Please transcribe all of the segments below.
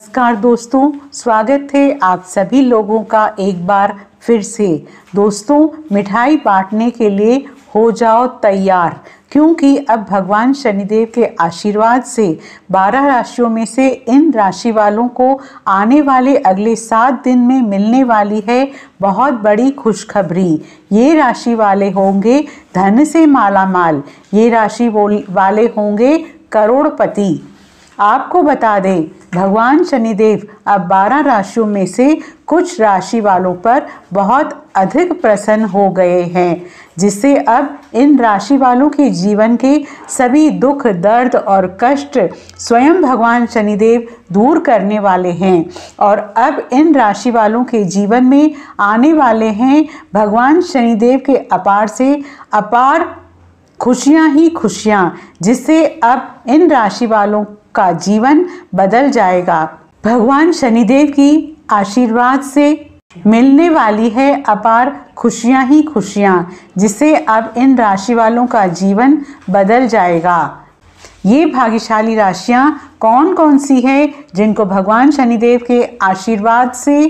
नमस्कार दोस्तों, स्वागत है आप सभी लोगों का एक बार फिर से। दोस्तों, मिठाई बांटने के लिए हो जाओ तैयार, क्योंकि अब भगवान शनिदेव के आशीर्वाद से 12 राशियों में से इन राशि वालों को आने वाले अगले सात दिन में मिलने वाली है बहुत बड़ी खुशखबरी। ये राशि वाले होंगे धन से माला माल ये राशि वाले होंगे करोड़पति। आपको बता दें, भगवान शनिदेव अब 12 राशियों में से कुछ राशि वालों पर बहुत अधिक प्रसन्न हो गए हैं, जिससे अब इन राशि वालों के जीवन के सभी दुख, दर्द और कष्ट स्वयं भगवान शनिदेव दूर करने वाले हैं और अब इन राशि वालों के जीवन में आने वाले हैं। भगवान शनिदेव के अपार से अपार खुशियाँ ही खुशियाँ, जिससे अब इन राशि वालों का जीवन बदल जाएगा। भगवान शनिदेव की आशीर्वाद से मिलने वाली है अपार खुशियाँ ही खुशियाँ जिसे अब इन राशि वालों का जीवन बदल जाएगा। ये भाग्यशाली राशियाँ कौन कौन सी है, जिनको भगवान शनिदेव के आशीर्वाद से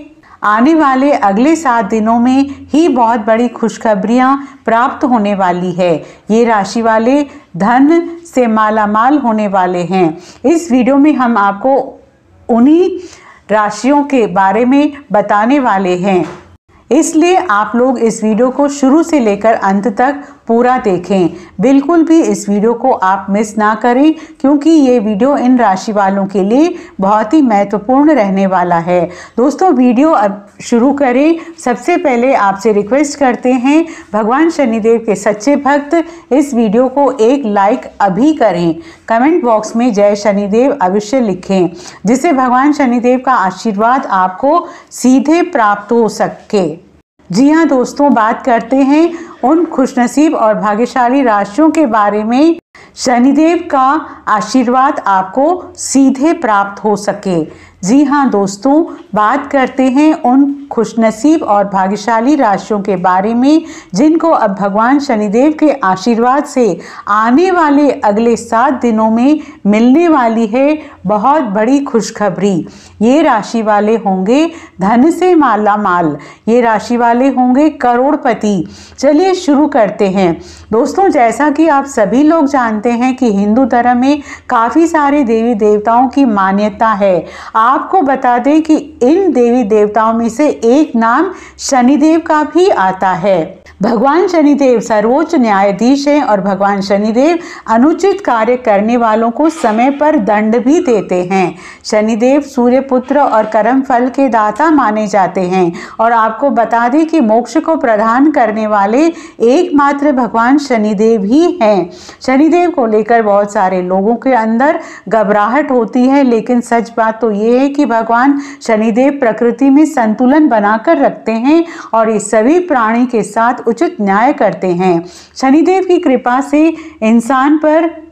आने वाले अगले सात दिनों में ही बहुत बड़ी खुशखबरियाँ प्राप्त होने वाली है। ये राशि वाले धन से मालामाल होने वाले हैं। इस वीडियो में हम आपको उन्हीं राशियों के बारे में बताने वाले हैं। इसलिए आप लोग इस वीडियो को शुरू से लेकर अंत तक पूरा देखें। बिल्कुल भी इस वीडियो को आप मिस ना करें, क्योंकि ये वीडियो इन राशि वालों के लिए बहुत ही महत्वपूर्ण रहने वाला है। दोस्तों, वीडियो अब शुरू करें। सबसे पहले आपसे रिक्वेस्ट करते हैं, भगवान शनिदेव के सच्चे भक्त, इस वीडियो को एक लाइक अभी करें। कमेंट बॉक्स में जय शनिदेव अवश्य लिखें, जिससे भगवान शनिदेव का आशीर्वाद आपको सीधे प्राप्त हो सके। जी हाँ दोस्तों, बात करते हैं उन खुशनसीब और भाग्यशाली राशियों के बारे में। शनिदेव का आशीर्वाद आपको सीधे प्राप्त हो सके। जी हाँ दोस्तों, बात करते हैं उन खुशनसीब और भाग्यशाली राशियों के बारे में, जिनको अब भगवान शनिदेव के आशीर्वाद से आने वाले अगले सात दिनों में मिलने वाली है बहुत बड़ी खुशखबरी। ये राशि वाले होंगे धन से माला माल ये राशि वाले होंगे करोड़पति। चलिए शुरू करते हैं। दोस्तों, जैसा कि आप सभी लोग जानते हैं कि हिंदू धर्म में काफ़ी सारे देवी देवताओं की मान्यता है। आपको बता दें कि इन देवी देवताओं में से एक नाम शनिदेव का भी आता है। भगवान शनिदेव सर्वोच्च न्यायाधीश हैं और भगवान शनिदेव अनुचित कार्य करने वालों को समय पर दंड भी देते हैं। शनिदेव सूर्य पुत्र और कर्म फल के दाता माने जाते हैं। और आपको बता दें कि मोक्ष को प्रदान करने वाले एकमात्र भगवान शनिदेव ही हैं। शनिदेव को लेकर बहुत सारे लोगों के अंदर घबराहट होती है, लेकिन सच बात तो ये है कि भगवान शनिदेव प्रकृति में संतुलन बनाकर रखते हैं और इस सभी प्राणी के साथ उचित न्याय करते हैं। शनिदेव की कृपा से इंसान पर,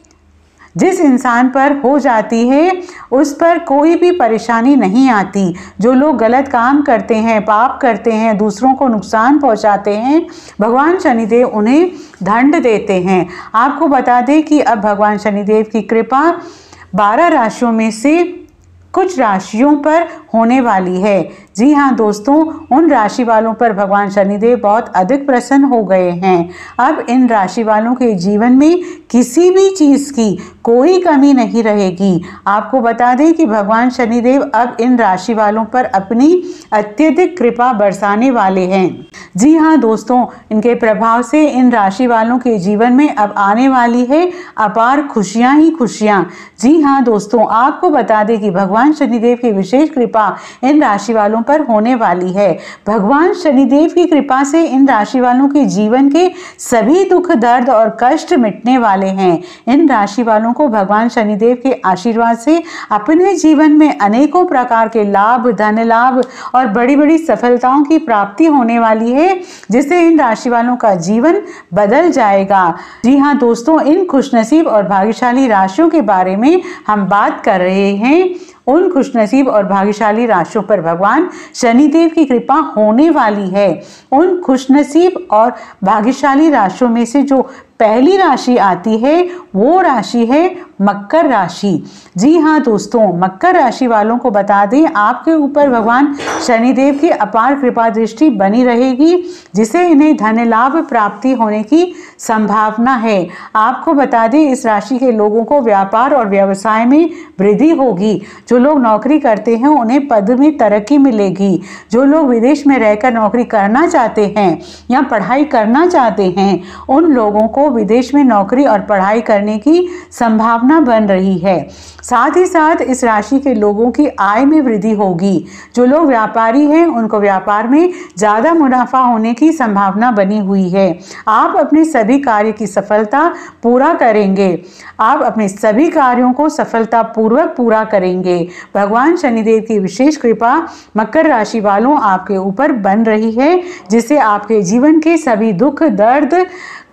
जिस इंसान पर हो जाती है, उस पर कोई भी परेशानी नहीं आती। जो लोग गलत काम करते हैं, पाप करते हैं, दूसरों को नुकसान पहुंचाते हैं, भगवान शनिदेव उन्हें दंड देते हैं। आपको बता दें कि अब भगवान शनिदेव की कृपा बारह राशियों में से कुछ राशियों पर होने वाली है। जी हाँ दोस्तों, उन राशि वालों पर भगवान शनिदेव बहुत अधिक प्रसन्न हो गए हैं। अब इन राशि वालों के जीवन में किसी भी चीज़ की कोई कमी नहीं रहेगी। आपको बता दें कि भगवान शनिदेव अब इन राशि वालों पर अपनी अत्यधिक कृपा बरसाने वाले हैं। जी हाँ दोस्तों, इनके प्रभाव से इन राशि वालों के जीवन में अब आने वाली है अपार खुशियाँ ही खुशियाँ। जी हाँ दोस्तों, आपको बता दें कि भगवान शनिदेव की विशेष कृपा इन राशि वालों पर होने वाली है। भगवान शनिदेव की कृपा से इन राशि वालों के जीवन के सभी दुख, दर्द और कष्ट मिटने वाले हैं। इन राशि वालों को भगवान शनिदेव के आशीर्वाद से अपने जीवन में अनेकों प्रकार के लाभ, धन लाभ और बड़ी बड़ी सफलताओं की प्राप्ति होने वाली है, जिससे इन राशि वालों का जीवन बदल जाएगा। जी हाँ दोस्तों, इन खुशनसीब और भाग्यशाली राशियों के बारे में हम बात कर रहे हैं। उन खुशनसीब और भाग्यशाली राशियों पर भगवान शनिदेव की कृपा होने वाली है। उन खुशनसीब और भाग्यशाली राशियों में से जो पहली राशि आती है, वो राशि है मकर राशि। जी हाँ दोस्तों, मकर राशि वालों को बता दें, आपके ऊपर भगवान शनिदेव की अपार कृपा दृष्टि बनी रहेगी, जिसे इन्हें धन लाभ प्राप्ति होने की संभावना है। आपको बता दें, इस राशि के लोगों को व्यापार और व्यवसाय में वृद्धि होगी। जो लोग नौकरी करते हैं, उन्हें पद में तरक्की मिलेगी। जो लोग विदेश में रहकर नौकरी करना चाहते हैं या पढ़ाई करना चाहते हैं, उन लोगों को विदेश में नौकरी और पढ़ाई करने की संभावना बन रही है। साथ ही साथ इस राशि के लोगों की आय में वृद्धि होगी। जो लोग व्यापारी हैं, उनको व्यापार में ज़्यादा मुनाफा होने की संभावना बनी हुई है। आप अपने सभी कार्य की सफलता पूरा करेंगे। आप अपने सभी कार्यों को सफलता पूर्वक पूरा करेंगे। भगवान शनिदेव की विशेष कृपा मकर राशि वालों आपके ऊपर बन रही है, जिससे आपके जीवन के सभी दुख, दर्द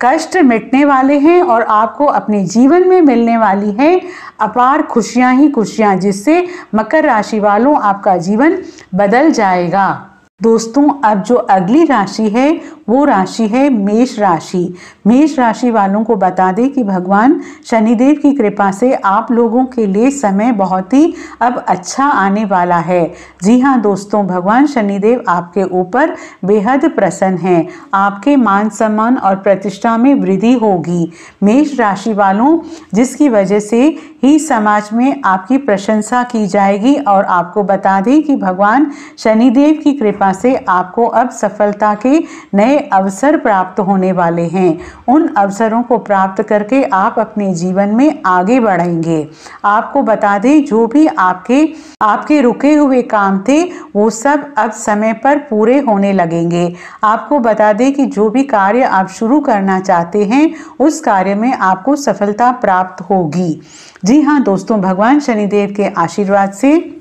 कष्ट मिटने वाले हैं और आपको अपने जीवन में मिलने वाली है। अपार खुशियाँ ही खुशियाँ, जिससे मकर राशि वालों आपका जीवन बदल जाएगा। दोस्तों, अब जो अगली राशि है, वो राशि है मेष राशि। मेष राशि वालों को बता दें कि भगवान शनिदेव की कृपा से आप लोगों के लिए समय बहुत ही अब अच्छा आने वाला है। जी हाँ दोस्तों, भगवान शनिदेव आपके ऊपर बेहद प्रसन्न हैं। आपके मान सम्मान और प्रतिष्ठा में वृद्धि होगी। मेष राशि वालों, जिसकी वजह से ही समाज में आपकी प्रशंसा की जाएगी और आपको बता दें कि भगवान शनिदेव की कृपा से आपको अब सफलता के नए अवसर प्राप्त होने वाले हैं। उन अवसरों को प्राप्त करके आप अपने जीवन में आगे बढ़ेंगे। आपको बता दें, जो भी आपके आपके रुके हुए काम थे, वो सब अब समय पर पूरे होने लगेंगे। आपको बता दें कि जो भी कार्य आप शुरू करना चाहते हैं, उस कार्य में आपको सफलता प्राप्त होगी। जी हाँ दोस्तों, भगवान शनिदेव के आशीर्वाद से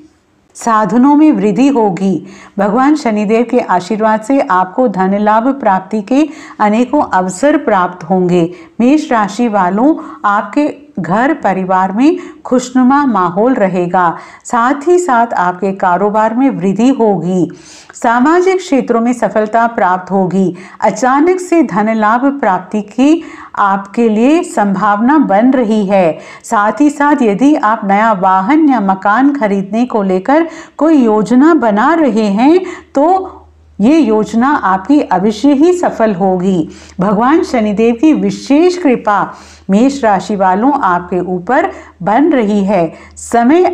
साधनों में वृद्धि होगी। भगवान शनिदेव के आशीर्वाद से आपको धन लाभ प्राप्ति के अनेकों अवसर प्राप्त होंगे। मेष राशि वालों, आपके घर परिवार में खुशनुमा माहौल रहेगा। साथ ही साथ आपके कारोबार में वृद्धि होगी। सामाजिक क्षेत्रों में सफलता प्राप्त होगी। अचानक से धन लाभ प्राप्ति की आपके लिए संभावना बन रही है। साथ ही साथ यदि आप नया वाहन या मकान खरीदने को लेकर कोई योजना बना रहे हैं तो ये योजना आपकी अवश्य ही सफल होगी। भगवान शनिदेव की विशेष कृपा मेष राशि वालों आपके ऊपर बन रही है। समय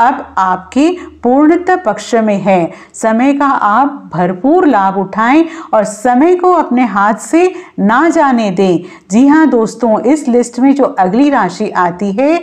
अब आपके पूर्णतः पक्ष में है। समय का आप भरपूर लाभ उठाएँ और समय को अपने हाथ से ना जाने दें। जी हाँ दोस्तों, इस लिस्ट में जो अगली राशि आती है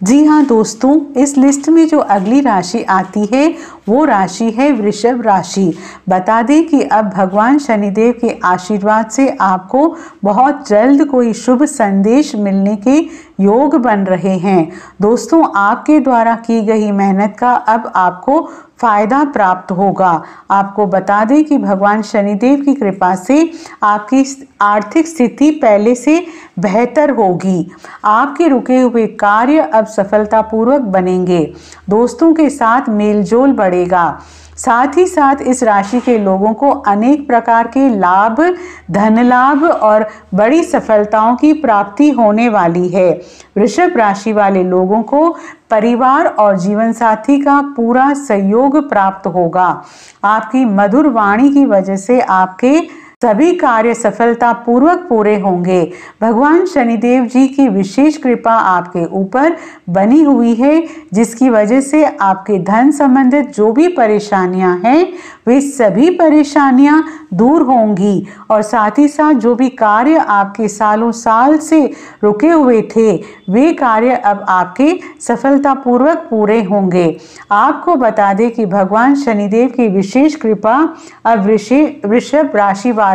जी हाँ दोस्तों, इस लिस्ट में जो अगली राशि आती है, वो राशि है वृषभ राशि। बता दें कि अब भगवान शनिदेव के आशीर्वाद से आपको बहुत जल्द कोई शुभ संदेश मिलने के योग बन रहे हैं। दोस्तों, आपके द्वारा की गई मेहनत का अब आपको फ़ायदा प्राप्त होगा। आपको बता दें कि भगवान शनिदेव की कृपा से आपकी आर्थिक स्थिति पहले से बेहतर होगी। आपके रुके हुए कार्य अब सफलतापूर्वक बनेंगे। दोस्तों के साथ मेलजोल बढ़ेगा। साथ ही साथ इस राशि के लोगों को अनेक प्रकार के लाभ धन लाभ और बड़ी सफलताओं की प्राप्ति होने वाली है। वृषभ राशि वाले लोगों को परिवार और जीवन साथी का पूरा सहयोग प्राप्त होगा। आपकी मधुर वाणी की वजह से आपके सभी कार्य सफलता पूर्वक पूरे होंगे। भगवान शनिदेव जी की विशेष कृपा आपके ऊपर बनी हुई है, जिसकी वजह से आपके धन संबंधित जो भी परेशानियाँ हैं, वे सभी परेशानियाँ दूर होंगी। और साथ ही साथ जो भी कार्य आपके सालों साल से रुके हुए थे, वे कार्य अब आपके सफलतापूर्वक पूरे होंगे। आपको बता दें कि भगवान शनिदेव की विशेष कृपा अब ऋषि वृषभ राशि वालों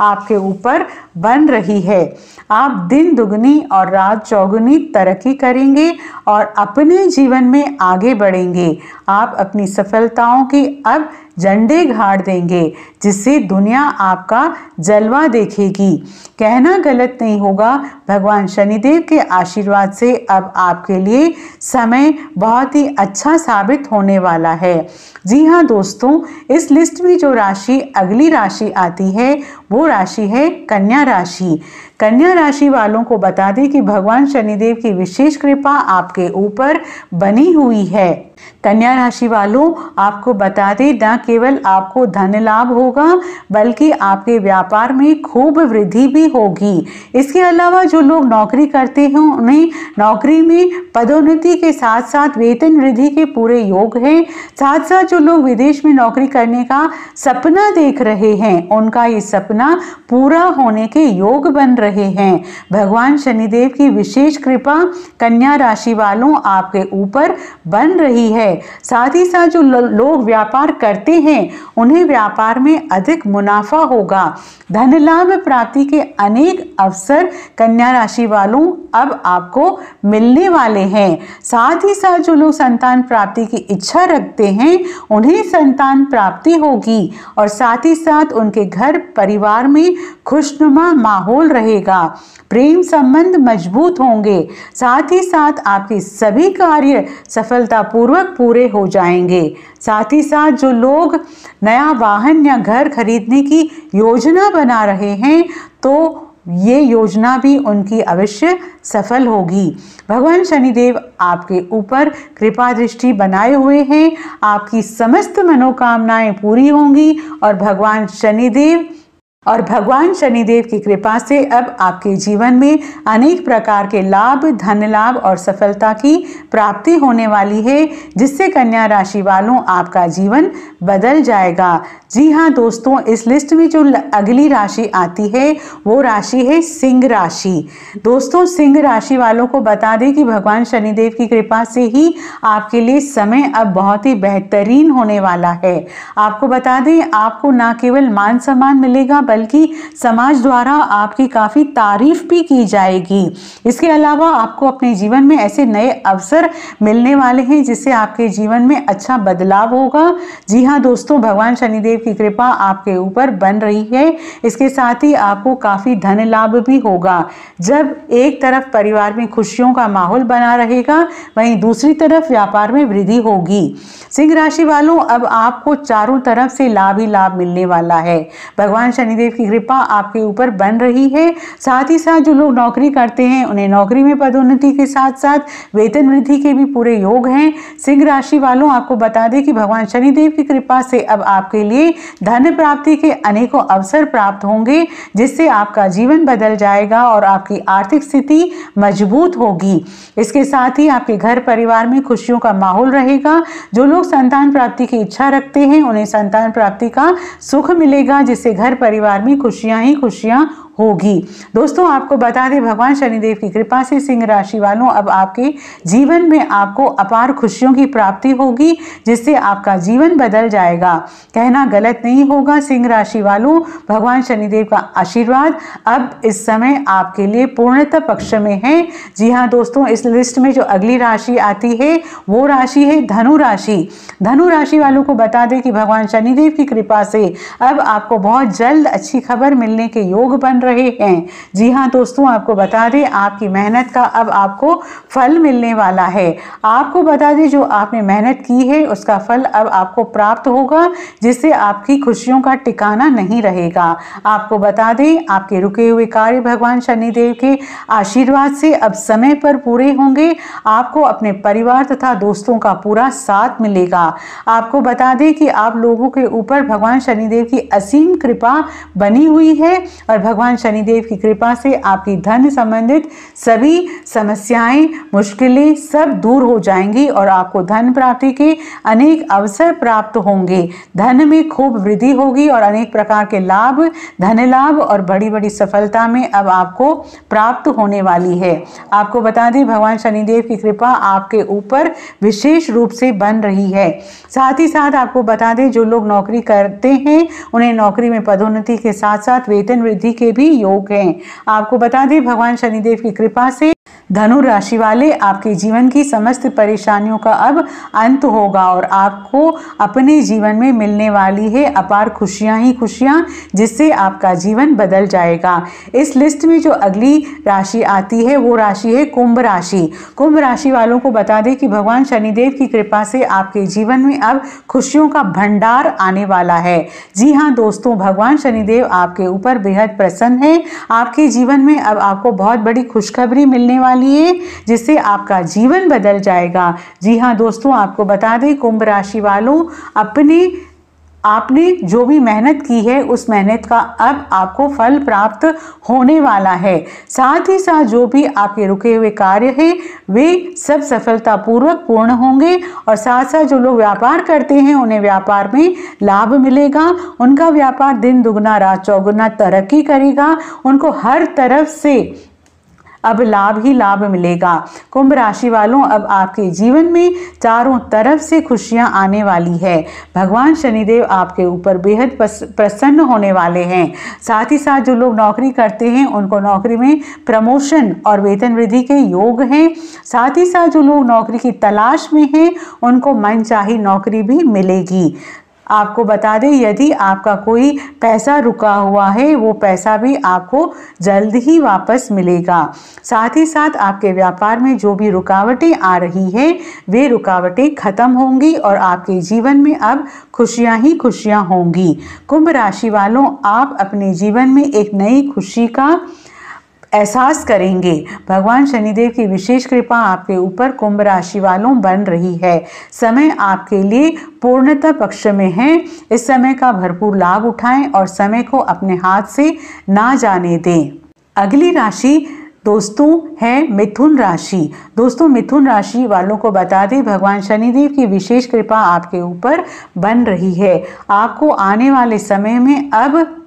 आपके ऊपर बन रही है। आप दिन दुगनी और रात चौगुनी तरक्की करेंगे और अपने जीवन में आगे बढ़ेंगे। आप अपनी सफलताओं की अब झंडे गाड़ देंगे, जिससे दुनिया आपका जलवा देखेगी। कहना गलत नहीं होगा। भगवान शनिदेव के आशीर्वाद से अब आपके लिए समय बहुत ही अच्छा साबित होने वाला है। जी हाँ दोस्तों, इस लिस्ट में जो राशि, अगली राशि आती है, वो राशि है कन्या राशि। कन्या राशि वालों को बता दें कि भगवान शनिदेव की विशेष कृपा आपके ऊपर बनी हुई है। कन्या राशि वालों, आपको बता दें, न केवल आपको धन लाभ होगा, बल्कि आपके व्यापार में खूब वृद्धि भी होगी। इसके अलावा जो लोग नौकरी करते हैं, उन्हें नौकरी में पदोन्नति के साथ साथ वेतन वृद्धि के पूरे योग हैं। साथ साथ जो लोग विदेश में नौकरी करने का सपना देख रहे हैं, उनका ये सपना पूरा होने के योग बन रहे हैं। भगवान शनिदेव की विशेष कृपा कन्या राशि वालों आपके ऊपर बन रही है। साथ ही साथ जो लोग व्यापार करते हैं, उन्हें व्यापार में अधिक मुनाफा होगा। धन लाभ प्राप्ति के अनेक अवसर कन्या राशि वालों अब आपको मिलने वाले हैं। साथ ही साथ जो लोग संतान प्राप्ति की इच्छा रखते हैं, उन्हें संतान प्राप्ति होगी। और साथ ही साथ उनके घर परिवार में खुशनुमा माहौल रहेगा प्रेम संबंध मज़बूत होंगे। साथ ही साथ आपके सभी कार्य सफलतापूर्वक पूरे हो जाएँगे। साथ ही साथ जो लोग नया वाहन या घर खरीदने की योजना बना रहे हैं तो ये योजना भी उनकी अवश्य सफल होगी। भगवान शनिदेव आपके ऊपर कृपा दृष्टि बनाए हुए हैं। आपकी समस्त मनोकामनाएँ पूरी होंगी और भगवान शनिदेव और भगवान शनिदेव की कृपा से अब आपके जीवन में अनेक प्रकार के लाभ, धन लाभ और सफलता की प्राप्ति होने वाली है, जिससे कन्या राशि वालों आपका जीवन बदल जाएगा। जी हाँ दोस्तों, इस लिस्ट में जो अगली राशि आती है, वो राशि है सिंह राशि। दोस्तों, सिंह राशि वालों को बता दें कि भगवान शनिदेव की कृपा से ही आपके लिए समय अब बहुत ही बेहतरीन होने वाला है। आपको बता दें, आपको ना केवल मान सम्मान मिलेगा बल्कि समाज द्वारा आपकी काफ़ी तारीफ़ भी की जाएगी। इसके अलावा आपको अपने जीवन में ऐसे नए अवसर मिलने वाले हैं जिससे आपके जीवन में अच्छा बदलाव होगा। जी हाँ दोस्तों, भगवान शनिदेव की कृपा आपके ऊपर बन रही है। इसके साथ ही आपको काफ़ी धन लाभ भी होगा। जब एक तरफ़ परिवार में खुशियों का माहौल बना रहेगा, वहीं दूसरी तरफ़ व्यापार में वृद्धि होगी। सिंह राशि वालों, अब आपको चारों तरफ़ से लाभ ही लाभ मिलने वाला है। भगवान शनिदेव महादेव की कृपा आपके ऊपर बन रही है। साथ ही साथ जो लोग नौकरी करते हैं, उन्हें नौकरी में पदोन्नति के साथ साथ वेतन वृद्धि के भी पूरे योग हैं। सिंह राशि वालों, आपको बता दें कि भगवान शनिदेव की कृपा से अब आपके लिए धन प्राप्ति के अनेकों अवसर प्राप्त होंगे, जिससे आपका जीवन बदल जाएगा और आपकी आर्थिक स्थिति मज़बूत होगी। इसके साथ ही आपके घर परिवार में खुशियों का माहौल रहेगा। जो लोग संतान प्राप्ति की इच्छा रखते हैं, उन्हें संतान प्राप्ति का सुख मिलेगा, जिससे घर परिवार परिवार में खुशियाँ ही खुशियाँ होगी। दोस्तों, आपको बता दें, भगवान शनिदेव की कृपा से सिंह राशि वालों, अब आपके जीवन में आपको अपार खुशियों की प्राप्ति होगी, जिससे आपका जीवन बदल जाएगा। कहना गलत नहीं होगा, सिंह राशि वालों, भगवान शनिदेव का आशीर्वाद अब इस समय आपके लिए पूर्णतः पक्ष में है। जी हाँ दोस्तों, इस लिस्ट में जो अगली राशि आती है, वो राशि है धनु राशि। धनु राशि वालों को बता दें कि भगवान शनिदेव की कृपा से अब आपको बहुत जल्द अच्छी खबर मिलने के योग बन रहे हैं। जी हाँ दोस्तों, आपको बता दें, आपकी मेहनत का अब आपको फल मिलने वाला है। आपको बता दें, जो आपने मेहनत की है, उसका फल अब आपको प्राप्त होगा, जिससे आपकी खुशियों का टिकाना नहीं रहेगा। आपको बता दें, आपके रुके हुए कार्य भगवान शनिदेव के आशीर्वाद से अब समय पर पूरे होंगे। आपको अपने परिवार तथा दोस्तों का पूरा साथ मिलेगा। आपको बता दें कि आप लोगों के ऊपर भगवान शनिदेव की असीम कृपा बनी हुई है और भगवान भगवान शनिदेव की कृपा से आपकी धन संबंधित सभी समस्याएँ, मुश्किलें सब दूर हो जाएँगी और आपको धन प्राप्ति के अनेक अवसर प्राप्त होंगे। धन में खूब वृद्धि होगी और अनेक प्रकार के लाभ धन लाभ और बड़ी बड़ी सफलता में अब आपको प्राप्त होने वाली है। आपको बता दें, भगवान शनिदेव की कृपा आपके ऊपर विशेष रूप से बन रही है। साथ ही साथ आपको बता दें, जो लोग नौकरी करते हैं, उन्हें नौकरी में पदोन्नति के साथ साथ वेतन वृद्धि के भी योग हैं। आपको बता दें, भगवान शनिदेव की कृपा से धनु राशि वाले आपके जीवन की समस्त परेशानियों का अब अंत होगा और आपको अपने जीवन में मिलने वाली है अपार खुशियाँ ही खुशियाँ, जिससे आपका जीवन बदल जाएगा। इस लिस्ट में जो अगली राशि आती है, वो राशि है कुंभ राशि। कुंभ राशि वालों को बता दें कि भगवान शनिदेव की कृपा से आपके जीवन में अब खुशियों का भंडार आने वाला है। जी हाँ दोस्तों, भगवान शनिदेव आपके ऊपर बेहद प्रसन्न है। आपके जीवन में अब आपको बहुत बड़ी खुशखबरी मिलने वाली है, जिससे आपका जीवन बदल जाएगा। जी हाँ दोस्तों, आपको बता दें, कुंभ राशि वालों, अपने आपने जो भी मेहनत की है, उस मेहनत का अब आपको फल प्राप्त होने वाला है। साथ ही साथ जो भी आपके रुके हुए कार्य है, वे सब सफलतापूर्वक पूर्ण होंगे और साथ साथ जो लोग व्यापार करते हैं, उन्हें व्यापार में लाभ मिलेगा। उनका व्यापार दिन दुगना, रात चौगुना तरक्की करेगा। उनको हर तरफ़ से अब लाभ ही लाभ मिलेगा। कुंभ राशि वालों, अब आपके जीवन में चारों तरफ़ से खुशियाँ आने वाली है। भगवान शनिदेव आपके ऊपर बेहद प्रसन्न होने वाले हैं। साथ ही साथ जो लोग नौकरी करते हैं, उनको नौकरी में प्रमोशन और वेतन वृद्धि के योग हैं। साथ ही साथ जो लोग नौकरी की तलाश में हैं, उनको मन चाही नौकरी भी मिलेगी। आपको बता दें, यदि आपका कोई पैसा रुका हुआ है, वो पैसा भी आपको जल्द ही वापस मिलेगा। साथ ही साथ आपके व्यापार में जो भी रुकावटें आ रही हैं, वे रुकावटें खत्म होंगी और आपके जीवन में अब खुशियाँ ही खुशियाँ होंगी। कुंभ राशि वालों, आप अपने जीवन में एक नई खुशी का एहसास करेंगे। भगवान शनिदेव की विशेष कृपा आपके ऊपर कुंभ राशि वालों बन रही है। समय आपके लिए पूर्णता पक्ष में है। इस समय का भरपूर लाभ उठाएँ और समय को अपने हाथ से ना जाने दें। अगली राशि दोस्तों है मिथुन राशि। दोस्तों, मिथुन राशि वालों को बता दें, भगवान शनिदेव की विशेष कृपा आपके ऊपर बन रही है। आपको आने वाले समय में अब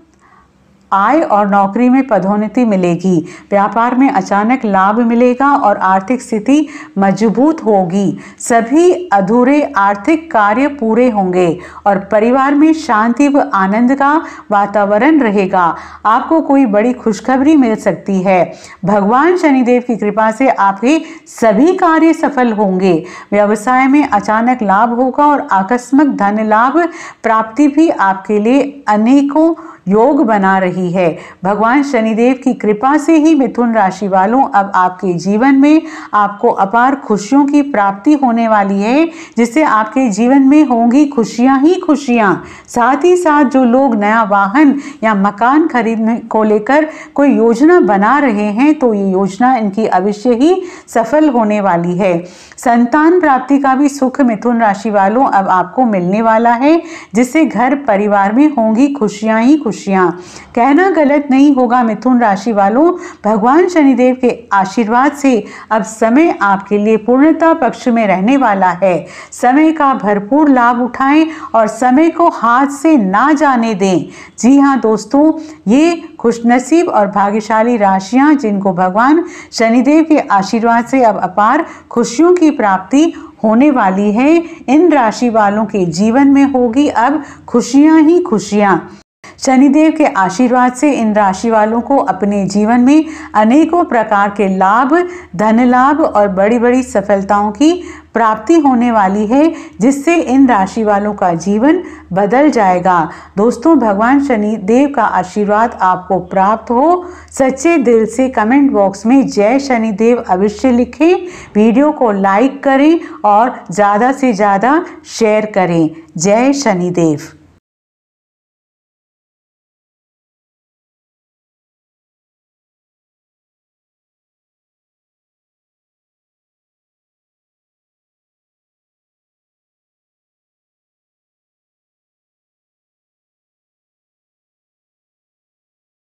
आय और नौकरी में पदोन्नति मिलेगी। व्यापार में अचानक लाभ मिलेगा और आर्थिक स्थिति मज़बूत होगी। सभी अधूरे आर्थिक कार्य पूरे होंगे और परिवार में शांति व आनंद का वातावरण रहेगा। आपको कोई बड़ी खुशखबरी मिल सकती है। भगवान शनिदेव की कृपा से आपके सभी कार्य सफल होंगे। व्यवसाय में अचानक लाभ होगा और आकस्मिक धन लाभ प्राप्ति भी आपके लिए अनेकों योग बना रही है। भगवान शनिदेव की कृपा से ही मिथुन राशि वालों अब आपके जीवन में आपको अपार खुशियों की प्राप्ति होने वाली है, जिससे आपके जीवन में होंगी खुशियाँ ही खुशियाँ। साथ ही साथ जो लोग नया वाहन या मकान खरीदने को लेकर कोई योजना बना रहे हैं तो ये योजना इनकी अवश्य ही सफल होने वाली है। संतान प्राप्ति का भी सुख मिथुन राशि वालों अब आपको मिलने वाला है, जिससे घर परिवार में होंगी खुशियाँ ही खुशियाँ। खुशियाँ। कहना गलत नहीं होगा मिथुन राशि वालों। भगवान शनिदेव के आशीर्वाद से अब समय आपके लिए पूर्णता पक्ष में रहने वाला है। समय का भरपूर लाभ उठाएँ और समय को हाथ से ना जाने दें। जी हाँ दोस्तों, ये खुशनसीब और भाग्यशाली राशियाँ जिनको भगवान शनिदेव के आशीर्वाद से अब अपार खुशियों की प्राप्ति होने वाली है, इन राशि वालों के जीवन में होगी अब खुशियाँ ही खुशियाँ। शनिदेव के आशीर्वाद से इन राशि वालों को अपने जीवन में अनेकों प्रकार के लाभ, धन लाभ और बड़ी बड़ी सफलताओं की प्राप्ति होने वाली है, जिससे इन राशि वालों का जीवन बदल जाएगा। दोस्तों, भगवान शनि देव का आशीर्वाद आपको प्राप्त हो। सच्चे दिल से कमेंट बॉक्स में जय शनिदेव अवश्य लिखें। वीडियो को लाइक करें और ज़्यादा से ज़्यादा शेयर करें। जय शनिदेव।